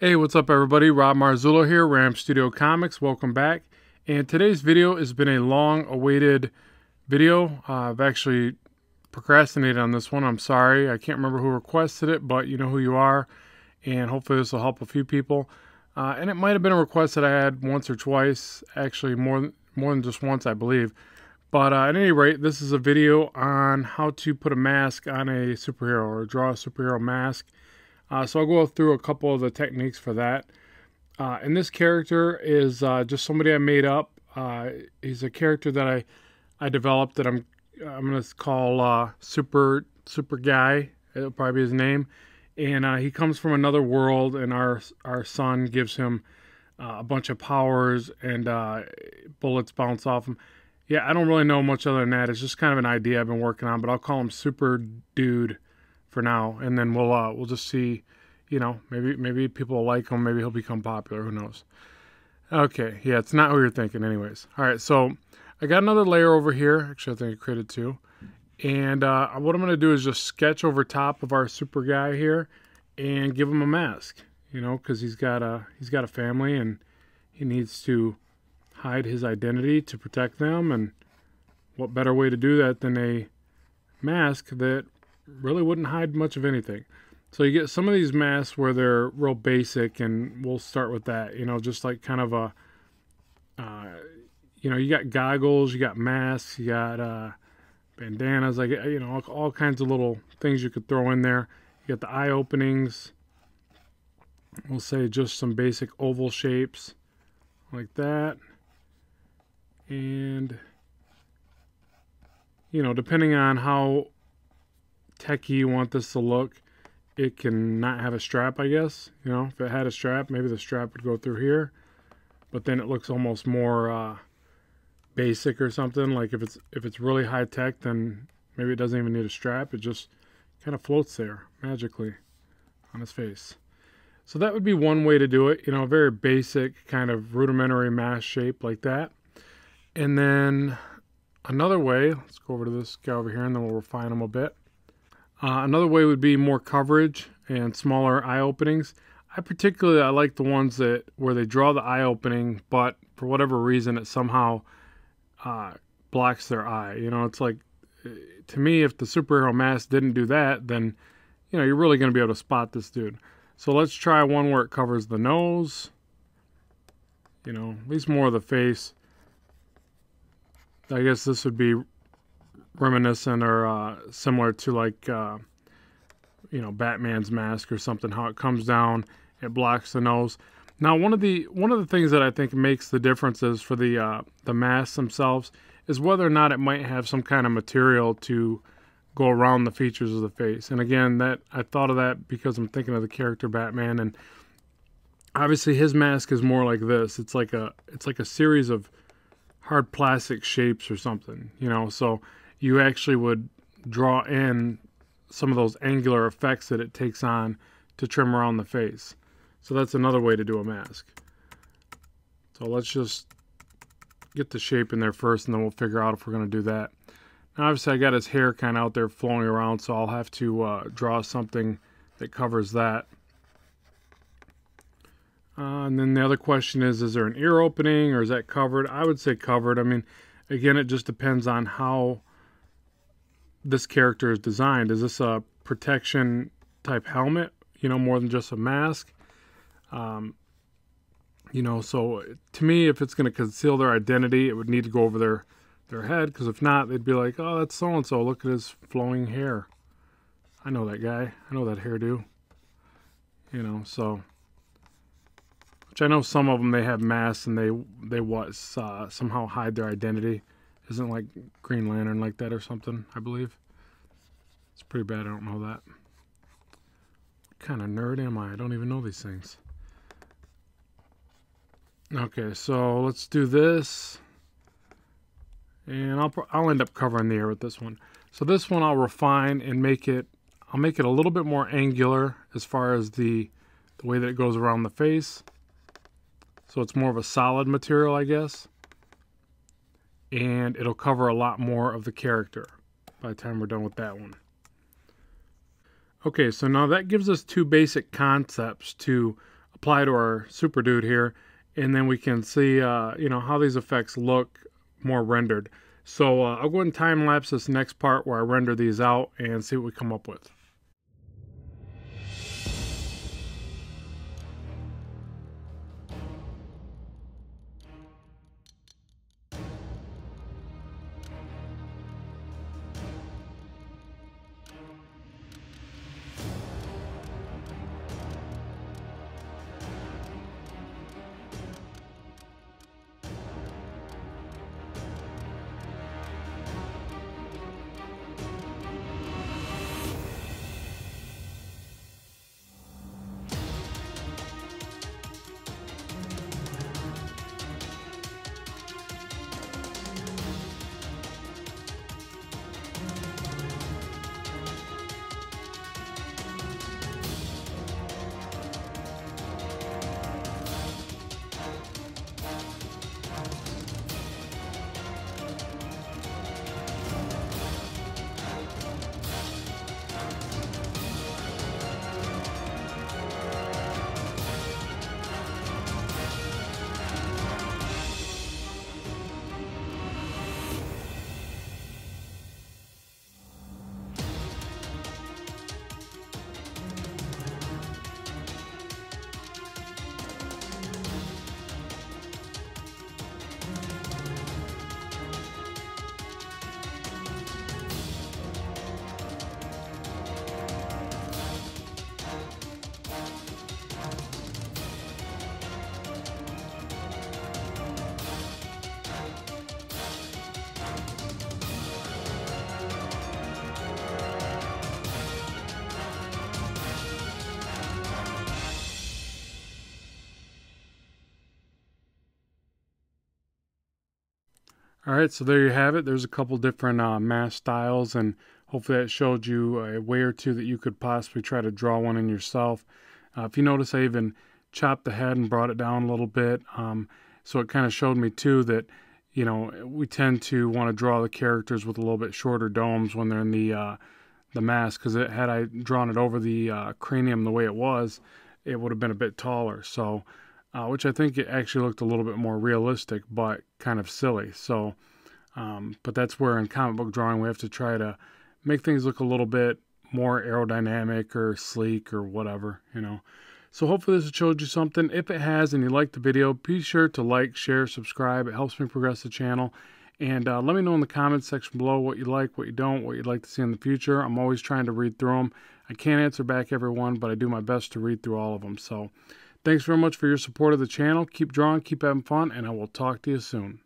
Hey, what's up everybody? Rob Marzullo here, Ram Studio Comics. Welcome back. And today's video has been a long awaited video. Uh, I've actually procrastinated on this one. I'm sorry. I can't remember who requested it, but you know who you are. And hopefully this will help a few people. Uh, and it might have been a request that I had once or twice, actually more, more than just once, I believe. But uh, at any rate, this is a video on how to put a mask on a superhero or draw a superhero mask. Uh, so I'll go through a couple of the techniques for that. Uh, and this character is uh, just somebody I made up. Uh, he's a character that I I developed that I'm I'm gonna call uh, Super Super Guy. It'll probably be his name. And uh, he comes from another world, and our our sun gives him a bunch of powers, and bullets bounce off him. Yeah, I don't really know much other than that. It's just kind of an idea I've been working on, but I'll call him Super Dude for now, and then we'll uh, we'll just see. You know, maybe maybe people will like him. Maybe he'll become popular. Who knows? Okay, yeah, it's not what you're thinking, anyways. All right, so I got another layer over here. Actually, I think I created two. And uh, what I'm going to do is just sketch over top of our super guy here and give him a mask. You know, because he's got a he's got a family and he needs to hide his identity to protect them. And what better way to do that than a mask that really wouldn't hide much of anything. So you get some of these masks where they're real basic, and we'll start with that. You know, just like kind of a, uh, you know, you got goggles, you got masks, you got uh, bandanas, like you know, all, all kinds of little things you could throw in there. You got the eye openings. We'll say just some basic oval shapes like that. And, you know, depending on how techy you want this to look, it can not have a strap, I guess. You know, if it had a strap, maybe the strap would go through here. But then it looks almost more uh, basic or something. Like if it's if it's really high tech, then maybe it doesn't even need a strap. It just kind of floats there magically on his face. So that would be one way to do it. You know, a very basic kind of rudimentary mask shape like that. And then another way, let's go over to this guy over here and then we'll refine him a bit. Uh, another way would be more coverage and smaller eye openings. I particularly I like the ones that where they draw the eye opening, but for whatever reason it somehow uh, blocks their eye. You know, it's like to me, if the superhero mask didn't do that, then you know you're really going to be able to spot this dude. So let's try one where it covers the nose. You know, at least more of the face. I guess this would be reminiscent or uh, similar to like uh, you know Batman's mask or something. How it comes down, it blocks the nose. Now, one of the one of the things that I think makes the differences for the uh, the masks themselves is whether or not it might have some kind of material to go around the features of the face. And again, that I thought of that because I'm thinking of the character Batman, and obviously his mask is more like this. It's like a it's like a series of hard plastic shapes or something, you know. So you actually would draw in some of those angular effects that it takes on to trim around the face. So that's another way to do a mask. So let's just get the shape in there first and then we'll figure out if we're going to do that. Now obviously I got his hair kind of out there flowing around so I'll have to uh, draw something that covers that. Uh, and then the other question is, is there an ear opening or is that covered? I would say covered. I mean, again, it just depends on how this character is designed. Is this a protection type helmet? You know, more than just a mask. Um, you know, so to me, if it's going to conceal their identity, it would need to go over their their head. Because if not, they'd be like, "Oh, that's so and so. Look at his flowing hair. I know that guy. I know that hairdo." You know, so which I know some of them they have masks and they they what uh, somehow hide their identity. Isn't like Green Lantern like that or something, I believe. It's pretty bad, I don't know that. What kind of nerd am I? I don't even know these things. Okay, so let's do this. And I'll, I'll end up covering the air with this one. So this one I'll refine and make it, I'll make it a little bit more angular as far as the, the way that it goes around the face. So it's more of a solid material, I guess and it'll cover a lot more of the character by the time we're done with that one. Okay, so now that gives us two basic concepts to apply to our Super Dude here, and then we can see, uh, you know, how these effects look more rendered. So uh, I'll go ahead and time lapse this next part where I render these out and see what we come up with. All right, so there you have it. There's a couple different uh, mask styles, and hopefully that showed you a way or two that you could possibly try to draw one in yourself. Uh, if you notice, I even chopped the head and brought it down a little bit. Um, so it kind of showed me too that, you know, we tend to want to draw the characters with a little bit shorter domes when they're in the uh, the mask, because had I drawn it over the uh, cranium the way it was, it would have been a bit taller. So uh, which I think it actually looked a little bit more realistic, but kind of silly. So, um, but that's where in comic book drawing we have to try to make things look a little bit more aerodynamic or sleek or whatever, you know. So hopefully this has showed you something. If it has and you liked the video, be sure to like, share, subscribe. It helps me progress the channel. And uh, let me know in the comments section below what you like, what you don't, what you'd like to see in the future. I'm always trying to read through them. I can't answer back everyone, but I do my best to read through all of them. So Thanks very much for your support of the channel. Keep drawing, keep having fun, and I will talk to you soon.